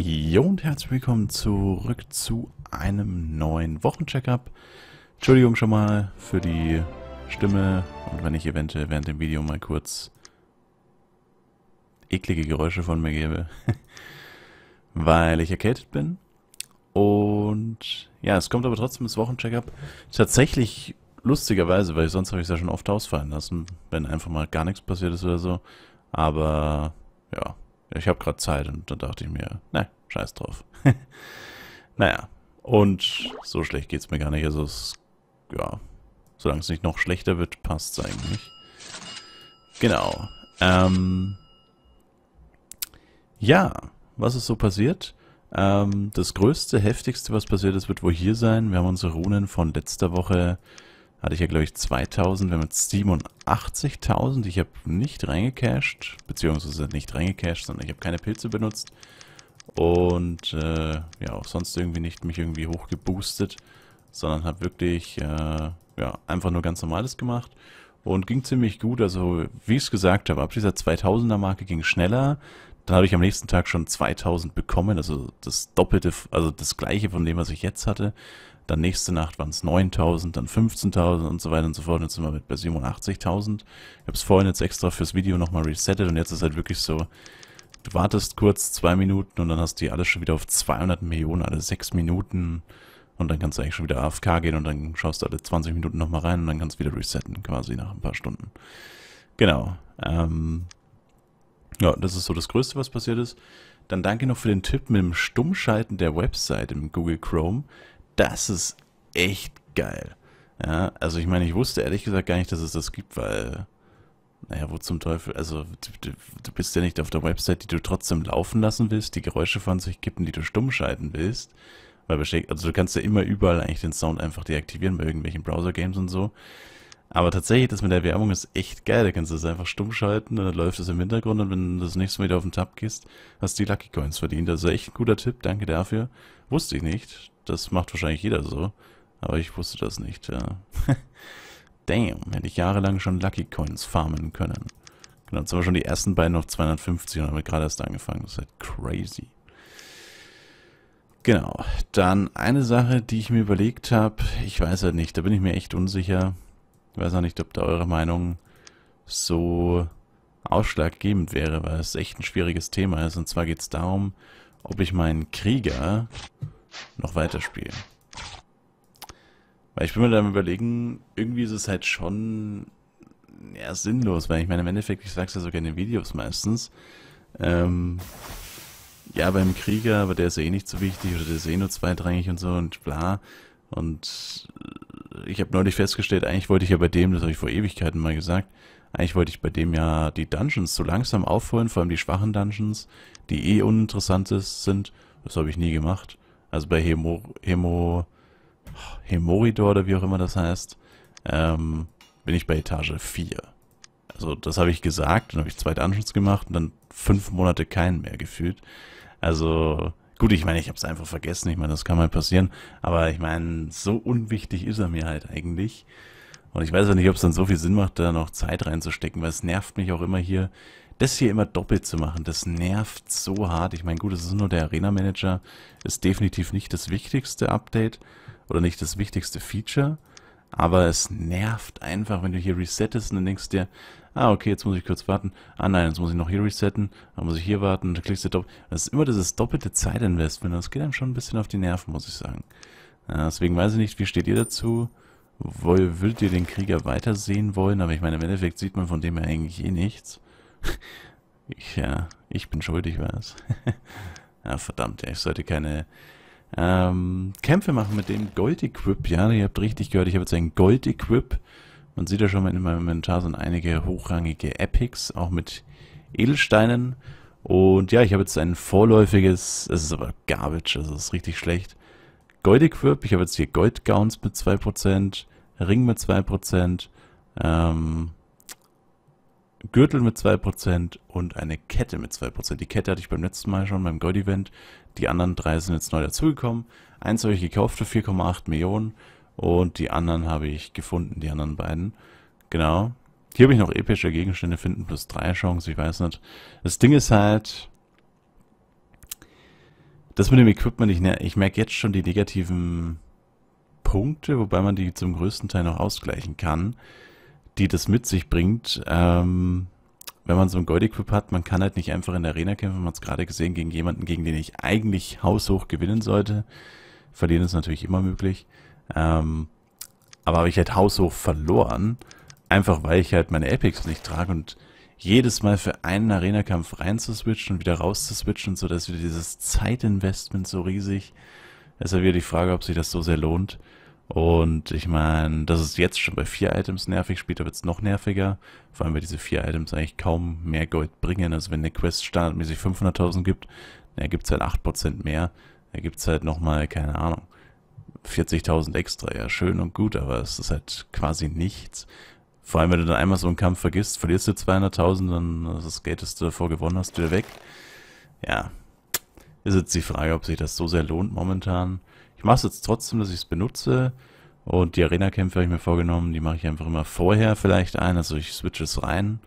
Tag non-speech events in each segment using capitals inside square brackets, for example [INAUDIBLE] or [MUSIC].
Jo und herzlich willkommen zurück zu einem neuen Wochencheckup. Entschuldigung schon mal für die Stimme und wenn ich eventuell während dem Video mal kurz eklige Geräusche von mir gebe, [LAUGHS] weil ich erkältet bin. Und ja, es kommt aber trotzdem das Wochencheckup. Tatsächlich lustigerweise, weil sonst habe ich es ja schon oft ausfallen lassen, wenn einfach mal gar nichts passiert ist oder so. Aber ja, ich habe gerade Zeit und dann dachte ich mir, ne, scheiß drauf. [LAUGHS] naja, und so schlecht geht's mir gar nicht. Also es, ja, solange es nicht noch schlechter wird, passt's eigentlich. Genau. Ähm, ja, was ist so passiert? Ähm, das größte, heftigste, was passiert ist, wird wohl hier sein. Wir haben unsere Runen von letzter Woche hatte ich ja, glaube ich, 2000. Wir haben jetzt 87.000. Ich habe nicht reingecached, beziehungsweise nicht reingecached, sondern ich habe keine Pilze benutzt. Und äh, ja, auch sonst irgendwie nicht mich irgendwie hochgeboostet, sondern habe wirklich äh, ja, einfach nur ganz normales gemacht. Und ging ziemlich gut, also wie ich es gesagt habe, ab dieser 2000er Marke ging schneller. Dann habe ich am nächsten Tag schon 2000 bekommen, also das Doppelte, also das gleiche von dem, was ich jetzt hatte. Dann nächste Nacht waren es 9.000, dann 15.000 und so weiter und so fort. Jetzt sind wir mit bei 87.000. Ich habe es vorhin jetzt extra fürs Video nochmal resettet und jetzt ist halt wirklich so, du wartest kurz zwei Minuten und dann hast du die alles schon wieder auf 200 Millionen, alle sechs Minuten. Und dann kannst du eigentlich schon wieder AFK gehen und dann schaust du alle 20 Minuten nochmal rein und dann kannst du wieder resetten, quasi nach ein paar Stunden. Genau. Ähm, ja, das ist so das Größte, was passiert ist. Dann danke noch für den Tipp mit dem Stummschalten der Website im Google Chrome das ist echt geil. Ja, also ich meine, ich wusste ehrlich gesagt gar nicht, dass es das gibt, weil, naja, wo zum Teufel, also du, du bist ja nicht auf der Website, die du trotzdem laufen lassen willst, die Geräusche von sich und die du stumm schalten willst. Weil, also du kannst ja immer überall eigentlich den Sound einfach deaktivieren bei irgendwelchen Browser-Games und so. Aber tatsächlich, das mit der Werbung ist echt geil. Da kannst du es einfach stumm schalten, dann läuft es im Hintergrund und wenn du das nächste Mal wieder auf den Tab gehst, hast du die Lucky Coins verdient. Also echt ein guter Tipp, danke dafür. Wusste ich nicht. Das macht wahrscheinlich jeder so. Aber ich wusste das nicht, ja. [LAUGHS] Damn, hätte ich jahrelang schon Lucky Coins farmen können. Genau, jetzt haben wir schon die ersten beiden auf 250 und haben gerade erst angefangen. Das ist halt crazy. Genau, dann eine Sache, die ich mir überlegt habe, ich weiß halt nicht, da bin ich mir echt unsicher. Ich weiß auch nicht, ob da eure Meinung so ausschlaggebend wäre, weil es echt ein schwieriges Thema ist. Und zwar geht es darum, ob ich meinen Krieger noch weiterspiele. Weil ich bin mir dann überlegen, irgendwie ist es halt schon ja, sinnlos, weil ich meine, im Endeffekt, ich sag's ja sogar in den Videos meistens, ähm, ja, beim Krieger, aber der ist eh nicht so wichtig oder der ist eh nur zweitrangig und so und bla. Und ich habe neulich festgestellt, eigentlich wollte ich ja bei dem, das habe ich vor Ewigkeiten mal gesagt, eigentlich wollte ich bei dem ja die Dungeons so langsam aufholen, vor allem die schwachen Dungeons, die eh uninteressant sind. Das habe ich nie gemacht. Also bei Hemo, Hemo, Hemoridor oder wie auch immer das heißt, ähm, bin ich bei Etage 4. Also das habe ich gesagt, dann habe ich zwei Dungeons gemacht und dann fünf Monate keinen mehr gefühlt. Also Gut, ich meine, ich habe es einfach vergessen. Ich meine, das kann mal passieren. Aber ich meine, so unwichtig ist er mir halt eigentlich. Und ich weiß auch nicht, ob es dann so viel Sinn macht, da noch Zeit reinzustecken, weil es nervt mich auch immer hier, das hier immer doppelt zu machen. Das nervt so hart. Ich meine, gut, es ist nur der Arena Manager, ist definitiv nicht das wichtigste Update oder nicht das wichtigste Feature. Aber es nervt einfach, wenn du hier resettest und dann denkst dir, ah, okay, jetzt muss ich kurz warten. Ah nein, jetzt muss ich noch hier resetten. Dann muss ich hier warten. Da klickst du doppelt. Das ist immer dieses doppelte Zeitinvestment. Das geht einem schon ein bisschen auf die Nerven, muss ich sagen. Ja, deswegen weiß ich nicht, wie steht ihr dazu? Woll, würdet ihr den Krieger weitersehen wollen? Aber ich meine, im Endeffekt sieht man von dem ja eigentlich eh nichts. [LAUGHS] ich, ja, ich bin schuldig, was? [LAUGHS] ja, verdammt, ich sollte keine ähm, Kämpfe machen mit dem Gold-Equip. Ja, ihr habt richtig gehört, ich habe jetzt ein Gold-Equip. Man sieht ja schon mal in meinem Inventar sind einige hochrangige Epics, auch mit Edelsteinen. Und ja, ich habe jetzt ein vorläufiges, es ist aber Garbage, also es ist richtig schlecht. Gold-Equip, ich habe jetzt hier Gold-Gowns mit 2%, Ring mit 2%, ähm, Gürtel mit 2% und eine Kette mit 2%. Die Kette hatte ich beim letzten Mal schon beim Gold-Event. Die anderen drei sind jetzt neu dazugekommen. Eins habe ich gekauft für 4,8 Millionen und die anderen habe ich gefunden, die anderen beiden. Genau. Hier habe ich noch epische Gegenstände finden plus 3 Chance, ich weiß nicht. Das Ding ist halt, das mit dem Equipment, ich, ich merke jetzt schon die negativen Punkte, wobei man die zum größten Teil noch ausgleichen kann, die das mit sich bringt. Ähm, wenn man so ein Gold-Equip hat, man kann halt nicht einfach in der Arena kämpfen, man hat es gerade gesehen, gegen jemanden, gegen den ich eigentlich haushoch gewinnen sollte. Verlieren ist natürlich immer möglich. Ähm, aber habe ich halt haushoch verloren, einfach weil ich halt meine Epics nicht trage und jedes Mal für einen Arena-Kampf reinzuswitchen und wieder rauszuswitchen, so dass wieder dieses Zeitinvestment so riesig. ja wieder die Frage, ob sich das so sehr lohnt. Und ich meine, das ist jetzt schon bei vier Items nervig, später wird es noch nerviger. Vor allem, weil diese vier Items eigentlich kaum mehr Gold bringen. Also wenn eine Quest standardmäßig 500.000 gibt, dann gibt es halt 8% mehr. Da gibt es halt nochmal, keine Ahnung, 40.000 extra. Ja, schön und gut, aber es ist halt quasi nichts. Vor allem, wenn du dann einmal so einen Kampf vergisst, verlierst du 200.000, dann das Geld, das du davor gewonnen hast, wieder weg. Ja, ist jetzt die Frage, ob sich das so sehr lohnt momentan. Ich mache es jetzt trotzdem, dass ich es benutze. Und die Arena-Kämpfe habe ich mir vorgenommen, die mache ich einfach immer vorher vielleicht ein. Also ich switche es rein,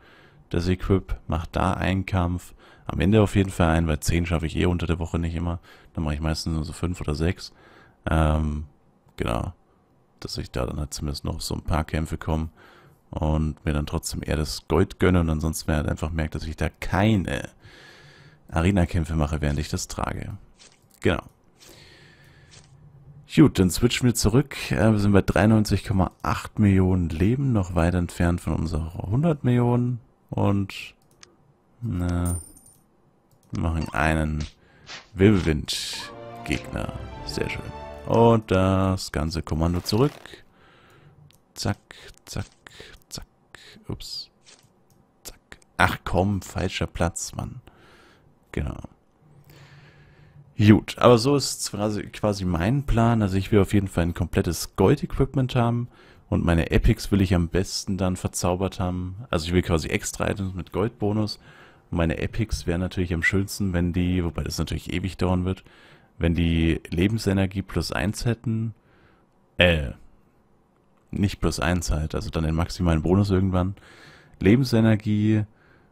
das Equip, mache da einen Kampf. Am Ende auf jeden Fall ein, weil 10 schaffe ich eh unter der Woche nicht immer. Dann mache ich meistens nur so 5 oder 6. Ähm, genau. Dass ich da dann halt zumindest noch so ein paar Kämpfe komme und mir dann trotzdem eher das Gold gönne und ansonsten mir halt einfach merkt, dass ich da keine Arena-Kämpfe mache, während ich das trage. Genau. Gut, dann switchen wir zurück. Äh, wir sind bei 93,8 Millionen Leben, noch weit entfernt von unserer 100 Millionen. Und na, machen einen Wirbelwind-Gegner. Sehr schön. Und das ganze Kommando zurück. Zack, zack, zack. Ups. Zack. Ach komm, falscher Platz, Mann. Genau. Gut, aber so ist quasi, mein Plan. Also ich will auf jeden Fall ein komplettes Gold-Equipment haben und meine Epics will ich am besten dann verzaubert haben. Also ich will quasi extra Items mit Goldbonus. Und meine Epics wären natürlich am schönsten, wenn die, wobei das natürlich ewig dauern wird, wenn die Lebensenergie plus eins hätten. Äh, nicht plus eins halt, also dann den maximalen Bonus irgendwann. Lebensenergie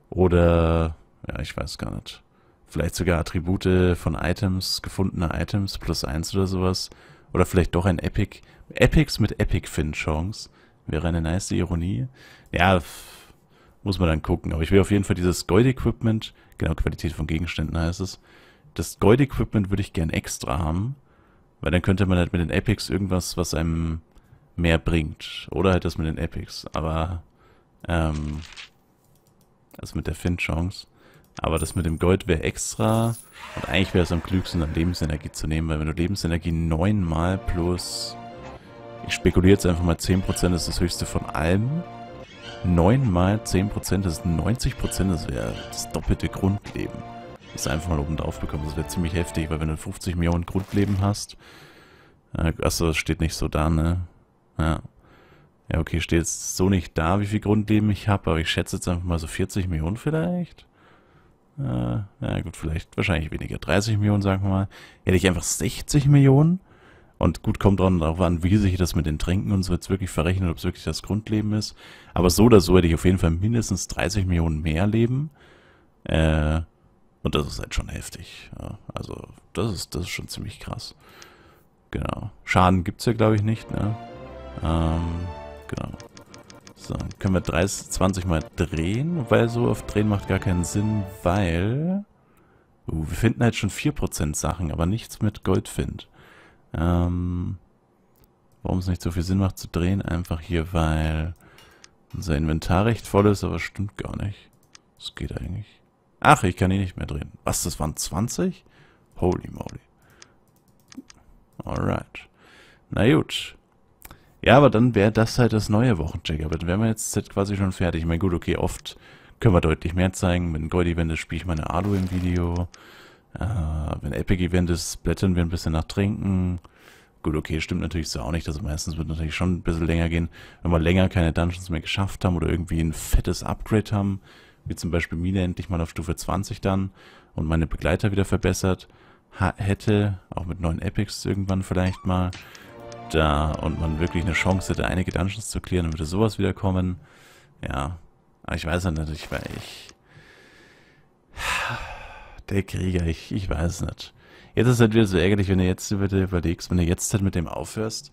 oder, ja, ich weiß gar nicht Vielleicht sogar Attribute von Items, gefundene Items plus eins oder sowas. Oder vielleicht doch ein Epic. Epics mit Epic-Fin-Chance. Wäre eine nice Ironie. Ja, muss man dann gucken. Aber ich will auf jeden Fall dieses Gold-Equipment, genau, Qualität von Gegenständen heißt es. Das Gold-Equipment würde ich gern extra haben. Weil dann könnte man halt mit den Epics irgendwas, was einem mehr bringt. Oder halt das mit den Epics. Aber, ähm, also mit der Fin-Chance. Aber das mit dem Gold wäre extra. Und eigentlich wäre es am klügsten, dann Lebensenergie zu nehmen, weil wenn du Lebensenergie neunmal plus... Ich spekuliere jetzt einfach mal 10% ist das höchste von allem. 9 mal 10% ist 90%, das wäre das doppelte Grundleben. Das einfach mal oben drauf bekommen, das wäre ziemlich heftig, weil wenn du 50 Millionen Grundleben hast... Äh, achso, das steht nicht so da, ne? Ja. Ja, okay, steht jetzt so nicht da, wie viel Grundleben ich habe, aber ich schätze jetzt einfach mal so 40 Millionen vielleicht. Äh, na gut, vielleicht wahrscheinlich weniger. 30 Millionen, sagen wir mal. Hätte ich einfach 60 Millionen. Und gut, kommt darauf an, wie sich das mit den Tränken und so jetzt wirklich verrechnet, ob es wirklich das Grundleben ist. Aber so oder so hätte ich auf jeden Fall mindestens 30 Millionen mehr Leben. Äh, und das ist halt schon heftig. Ja, also, das ist, das ist schon ziemlich krass. Genau. Schaden gibt's ja, glaube ich, nicht, ne? Ähm, genau. So, können wir 30, 20 mal drehen, weil so auf drehen macht gar keinen Sinn, weil... Uh, wir finden halt schon 4% Sachen, aber nichts mit Goldfind. Ähm, warum es nicht so viel Sinn macht zu drehen? Einfach hier, weil unser Inventar recht voll ist, aber stimmt gar nicht. Das geht eigentlich. Ach, ich kann ihn nicht mehr drehen. Was, das waren 20? Holy moly. Alright. Na gut. Ja, aber dann wäre das halt das neue Wochencheck. Aber dann wären wir jetzt quasi schon fertig. Ich meine, gut, okay, oft können wir deutlich mehr zeigen. Wenn Gold-Event ist, spiele ich meine Alu im Video. Äh, wenn Epic-Event ist, blättern wir ein bisschen nach Trinken. Gut, okay, stimmt natürlich so auch nicht. Also meistens wird natürlich schon ein bisschen länger gehen. Wenn wir länger keine Dungeons mehr geschafft haben oder irgendwie ein fettes Upgrade haben, wie zum Beispiel Mine endlich mal auf Stufe 20 dann und meine Begleiter wieder verbessert hätte, auch mit neuen Epics irgendwann vielleicht mal, da und man wirklich eine Chance hätte, einige Dungeons zu clearen, dann würde sowas wieder kommen. Ja, aber ich weiß ja nicht, weil ich... Der Krieger, ich, ich weiß nicht. Jetzt ist es halt wieder so ärgerlich, wenn du jetzt überlegst, wenn du jetzt halt mit dem aufhörst,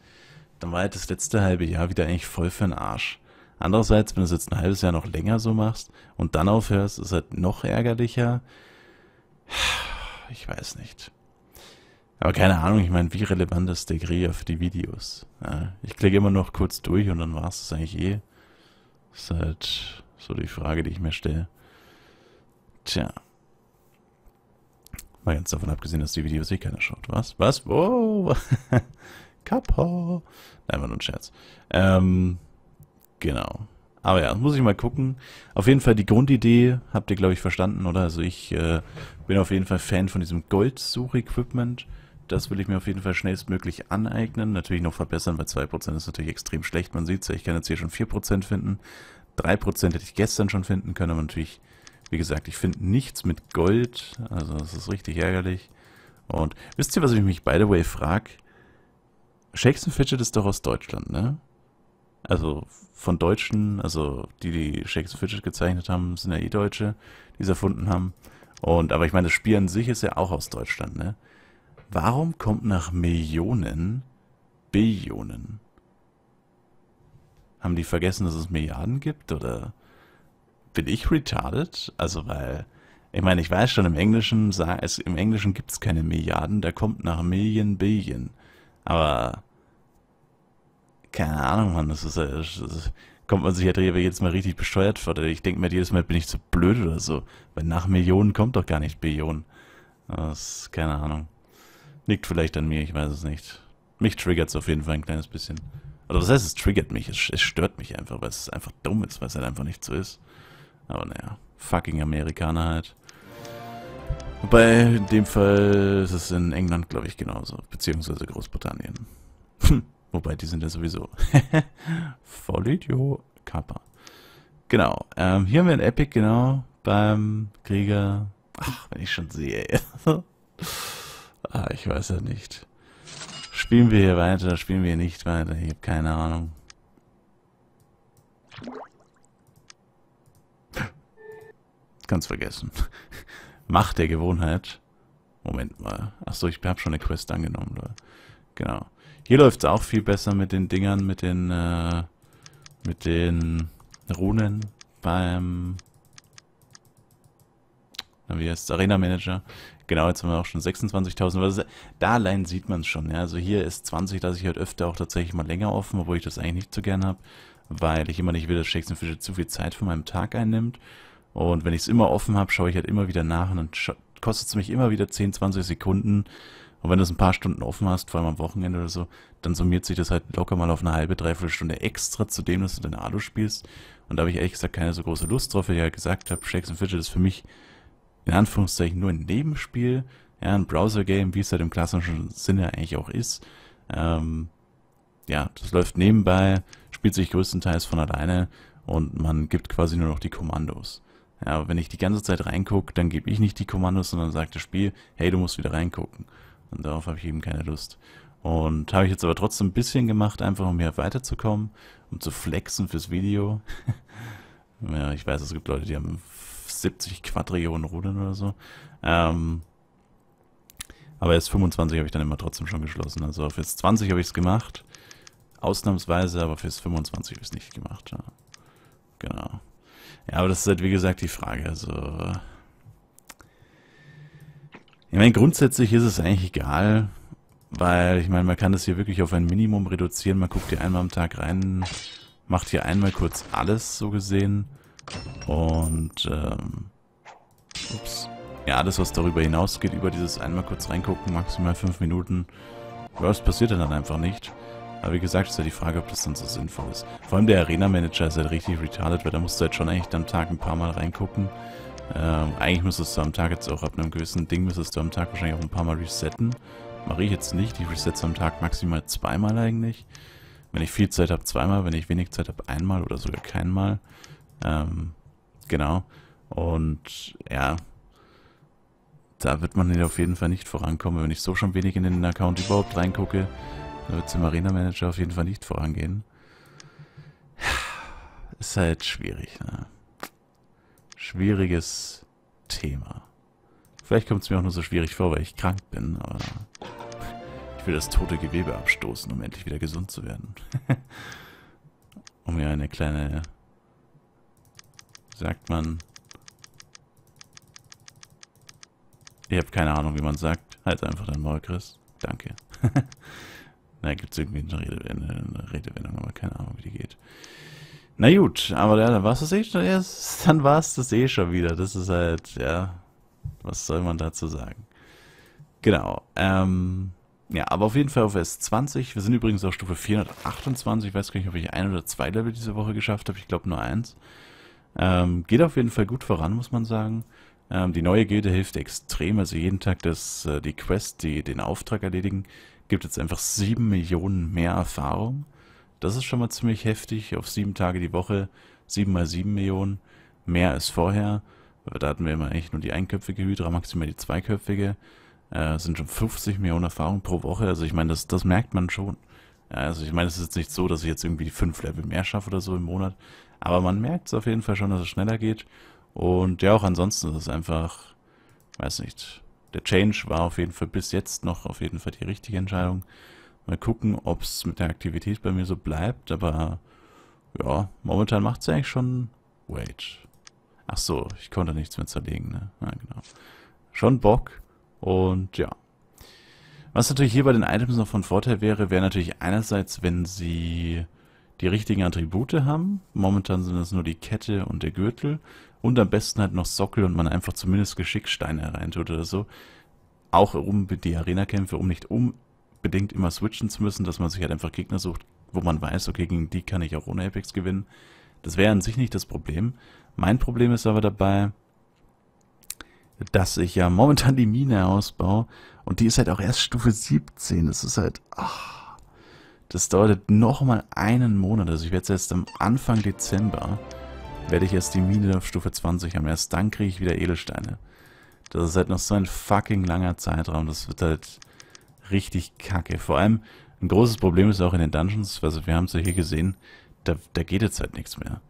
dann war halt das letzte halbe Jahr wieder eigentlich voll für den Arsch. Andererseits, wenn du es jetzt ein halbes Jahr noch länger so machst und dann aufhörst, ist es halt noch ärgerlicher. Ich weiß nicht. Aber keine Ahnung, ich meine, wie relevant ist der Krieger für die Videos? Ja, ich klicke immer noch kurz durch und dann war es eigentlich eh. Das ist halt so die Frage, die ich mir stelle. Tja. Mal ganz davon abgesehen, dass die Videos eh keiner schaut. Was? Was? Wo? [LAUGHS] Kappa. Nein, war nur ein Scherz. Ähm, genau. Aber ja, muss ich mal gucken. Auf jeden Fall die Grundidee habt ihr, glaube ich, verstanden, oder? Also ich äh, bin auf jeden Fall Fan von diesem Goldsuch-Equipment. Das will ich mir auf jeden Fall schnellstmöglich aneignen. Natürlich noch verbessern, weil 2% ist natürlich extrem schlecht. Man sieht es ja, ich kann jetzt hier schon 4% finden. 3% hätte ich gestern schon finden können, aber natürlich wie gesagt, ich finde nichts mit Gold. Also das ist richtig ärgerlich. Und wisst ihr, was ich mich by the way frage? Shakes Fidget ist doch aus Deutschland, ne? Also von Deutschen, also die, die Shakes Fidget gezeichnet haben, sind ja eh Deutsche, die es erfunden haben. Und aber ich meine, das Spiel an sich ist ja auch aus Deutschland, ne? Warum kommt nach Millionen Billionen? Haben die vergessen, dass es Milliarden gibt oder bin ich retarded? Also, weil, ich meine, ich weiß schon, im Englischen, es, im Englischen gibt es keine Milliarden, da kommt nach Million Billion. Aber, keine Ahnung, Mann, das ist, das ist kommt man sich ja jetzt mal richtig besteuert vor. Ich denke mir jedes Mal, bin ich zu blöd oder so. Weil nach Millionen kommt doch gar nicht Billionen. Das ist, keine Ahnung. Liegt vielleicht an mir, ich weiß es nicht. Mich triggert es auf jeden Fall ein kleines bisschen. Oder was heißt, es triggert mich? Es, es stört mich einfach, weil es einfach dumm ist, weil es halt einfach nicht so ist. Aber naja, fucking Amerikaner halt. Wobei, in dem Fall ist es in England, glaube ich, genauso. Beziehungsweise Großbritannien. Wobei, die sind ja sowieso. [LAUGHS] Vollidiot. Kappa. Genau. Ähm, hier haben wir ein Epic, genau. Beim Krieger. Ach, wenn ich schon sehe. [LAUGHS] ah, ich weiß ja nicht. Spielen wir hier weiter, spielen wir hier nicht weiter? Ich habe keine Ahnung. [LAUGHS] Ganz vergessen. Macht der Gewohnheit. Moment mal. Achso, ich habe schon eine Quest angenommen. Oder? Genau. Hier läuft es auch viel besser mit den Dingern, mit den, äh, mit den Runen beim, wie heißt Arena Manager. Genau, jetzt haben wir auch schon 26.000. Da allein sieht man es schon. Ja. Also hier ist 20, dass ich halt öfter auch tatsächlich mal länger offen, obwohl ich das eigentlich nicht so gern habe, weil ich immer nicht will, dass Shakespeare Fischer zu viel Zeit von meinem Tag einnimmt. Und wenn ich es immer offen habe, schaue ich halt immer wieder nach und dann kostet es mich immer wieder 10, 20 Sekunden. Und wenn du es ein paar Stunden offen hast, vor allem am Wochenende oder so, dann summiert sich das halt locker mal auf eine halbe, dreiviertel Stunde extra zu dem, dass du deine Alu spielst. Und da habe ich ehrlich gesagt keine so große Lust drauf, weil ich ja gesagt habe, Shakes and Fidget ist für mich in Anführungszeichen nur ein Nebenspiel, ja, ein Browser-Game, wie es halt im klassischen Sinne eigentlich auch ist. Ähm, ja, das läuft nebenbei, spielt sich größtenteils von alleine und man gibt quasi nur noch die Kommandos. Ja, wenn ich die ganze Zeit reingucke, dann gebe ich nicht die Kommandos, sondern sagt das Spiel, hey, du musst wieder reingucken. Und darauf habe ich eben keine Lust. Und habe ich jetzt aber trotzdem ein bisschen gemacht, einfach um hier weiterzukommen, um zu flexen fürs Video. [LAUGHS] ja, ich weiß, es gibt Leute, die haben 70 Quadrillionen Rudern oder so. Ähm, aber jetzt 25 habe ich dann immer trotzdem schon geschlossen. Also fürs 20 habe ich es gemacht. Ausnahmsweise, aber fürs 25 habe ich es nicht gemacht. Ja. Genau. Ja, aber das ist halt wie gesagt die Frage. Also, ich meine, grundsätzlich ist es eigentlich egal, weil ich meine, man kann das hier wirklich auf ein Minimum reduzieren. Man guckt hier einmal am Tag rein, macht hier einmal kurz alles so gesehen und ähm, ups. Ja, alles, was darüber hinausgeht, über dieses einmal kurz reingucken, maximal fünf Minuten, ja, das passiert dann einfach nicht. Aber wie gesagt, ist ja die Frage, ob das dann so sinnvoll ist. Vor allem der Arena-Manager ist halt richtig retarded, weil da musst du halt schon eigentlich am Tag ein paar Mal reingucken. Ähm, eigentlich müsstest du am Tag jetzt auch ab einem gewissen Ding, müsstest du am Tag wahrscheinlich auch ein paar Mal resetten. Mache ich jetzt nicht. Ich resette am Tag maximal zweimal eigentlich. Wenn ich viel Zeit habe, zweimal. Wenn ich wenig Zeit habe, einmal oder sogar keinmal. Ähm, genau. Und ja, da wird man auf jeden Fall nicht vorankommen, wenn ich so schon wenig in den Account überhaupt reingucke. Da wird es im Arena Manager auf jeden Fall nicht vorangehen. Ist halt schwierig, ne? Schwieriges Thema. Vielleicht kommt es mir auch nur so schwierig vor, weil ich krank bin, aber ich will das tote Gewebe abstoßen, um endlich wieder gesund zu werden. [LAUGHS] um mir eine kleine, sagt man, ich habe keine Ahnung, wie man sagt. Halt einfach dein Maul, Chris. Danke. [LAUGHS] da gibt es irgendwie eine, eine Redewendung, aber keine Ahnung, wie die geht. Na gut, aber ja, dann war es das eh schon, dann war es das eh schon wieder. Das ist halt, ja, was soll man dazu sagen? Genau, ähm, ja, aber auf jeden Fall auf S20. Wir sind übrigens auf Stufe 428. Ich weiß gar nicht, ob ich ein oder zwei Level diese Woche geschafft habe. Ich glaube nur eins. Ähm, geht auf jeden Fall gut voran, muss man sagen. Ähm, die neue Gilde hilft extrem. Also jeden Tag das, äh, die Quest, die den Auftrag erledigen, gibt jetzt einfach 7 Millionen mehr Erfahrung. Das ist schon mal ziemlich heftig. Auf sieben Tage die Woche 7 mal 7 Millionen. Mehr als vorher. Da hatten wir immer eigentlich nur die einköpfige Hydra, maximal die zweiköpfige. Äh, sind schon 50 Millionen Erfahrung pro Woche. Also ich meine, das, das merkt man schon. Ja, also ich meine, es ist jetzt nicht so, dass ich jetzt irgendwie fünf Level mehr schaffe oder so im Monat. Aber man merkt es auf jeden Fall schon, dass es schneller geht. Und ja, auch ansonsten ist es einfach, weiß nicht, der Change war auf jeden Fall bis jetzt noch auf jeden Fall die richtige Entscheidung. Mal gucken, ob es mit der Aktivität bei mir so bleibt, aber ja, momentan macht es eigentlich schon... Wait. Ach so, ich konnte nichts mehr zerlegen, ne? Ja, genau. Schon Bock und ja. Was natürlich hier bei den Items noch von Vorteil wäre, wäre natürlich einerseits, wenn sie die richtigen Attribute haben. Momentan sind das nur die Kette und der Gürtel. Und am besten halt noch Sockel und man einfach zumindest Geschicksteine reintut oder so. Auch um die Arena-Kämpfe, um nicht unbedingt immer switchen zu müssen, dass man sich halt einfach Gegner sucht, wo man weiß, okay, gegen die kann ich auch ohne Apex gewinnen. Das wäre an sich nicht das Problem. Mein Problem ist aber dabei, dass ich ja momentan die Mine ausbaue und die ist halt auch erst Stufe 17. Das ist halt, ach, das dauert nochmal einen Monat. Also ich werde jetzt am Anfang Dezember werde ich erst die Mine auf Stufe 20 haben. Erst dann kriege ich wieder Edelsteine. Das ist halt noch so ein fucking langer Zeitraum. Das wird halt richtig kacke. Vor allem, ein großes Problem ist auch in den Dungeons, also wir haben es ja hier gesehen, da, da geht jetzt halt nichts mehr.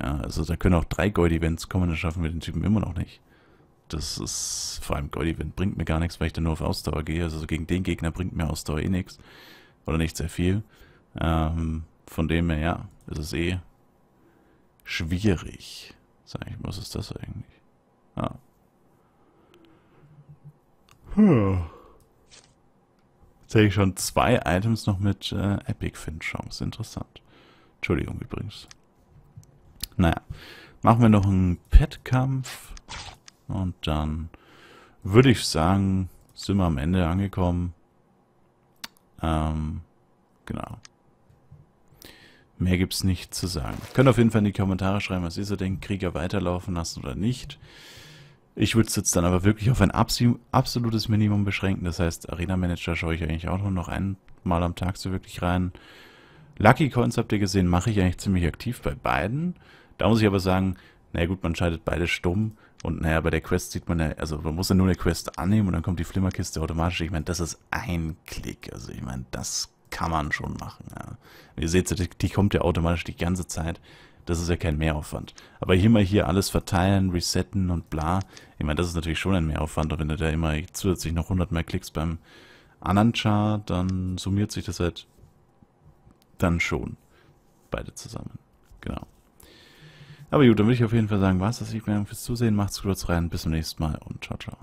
Ja, also da können auch drei Gold-Events kommen, dann schaffen wir den Typen immer noch nicht. Das ist, vor allem Gold-Event bringt mir gar nichts, weil ich dann nur auf Ausdauer gehe. Also gegen den Gegner bringt mir Ausdauer eh nichts. Oder nicht sehr viel. Ähm, von dem her, ja, ist es eh schwierig. Sag ich, was ist das eigentlich? Ah. Hm. Jetzt hätte ich schon zwei Items noch mit äh, Epic Fin Chance. Interessant. Entschuldigung übrigens. Naja. Machen wir noch einen Pet-Kampf. Und dann würde ich sagen, sind wir am Ende angekommen. Ähm, genau. Mehr gibt es nicht zu sagen. Könnt auf jeden Fall in die Kommentare schreiben, was ihr so denkt, Krieger weiterlaufen lassen oder nicht. Ich würde es jetzt dann aber wirklich auf ein absolutes Minimum beschränken. Das heißt, Arena Manager schaue ich eigentlich auch nur noch einmal am Tag so wirklich rein. Lucky Coins habt ihr gesehen, mache ich eigentlich ziemlich aktiv bei beiden. Da muss ich aber sagen, naja gut, man schaltet beide stumm. Und naja, bei der Quest sieht man ja, also man muss ja nur eine Quest annehmen und dann kommt die Flimmerkiste automatisch. Ich meine, das ist ein Klick. Also ich meine, das kann man schon machen. Ja. Ihr seht, die kommt ja automatisch die ganze Zeit. Das ist ja kein Mehraufwand. Aber mal hier alles verteilen, resetten und bla. Ich meine, das ist natürlich schon ein Mehraufwand. Und wenn du da immer zusätzlich noch 100 mehr klickst beim anderen Chart, dann summiert sich das halt dann schon. Beide zusammen. Genau. Aber gut, dann würde ich auf jeden Fall sagen, was das. Ich bedanke fürs Zusehen. Macht's gut rein. Bis zum nächsten Mal und ciao, ciao.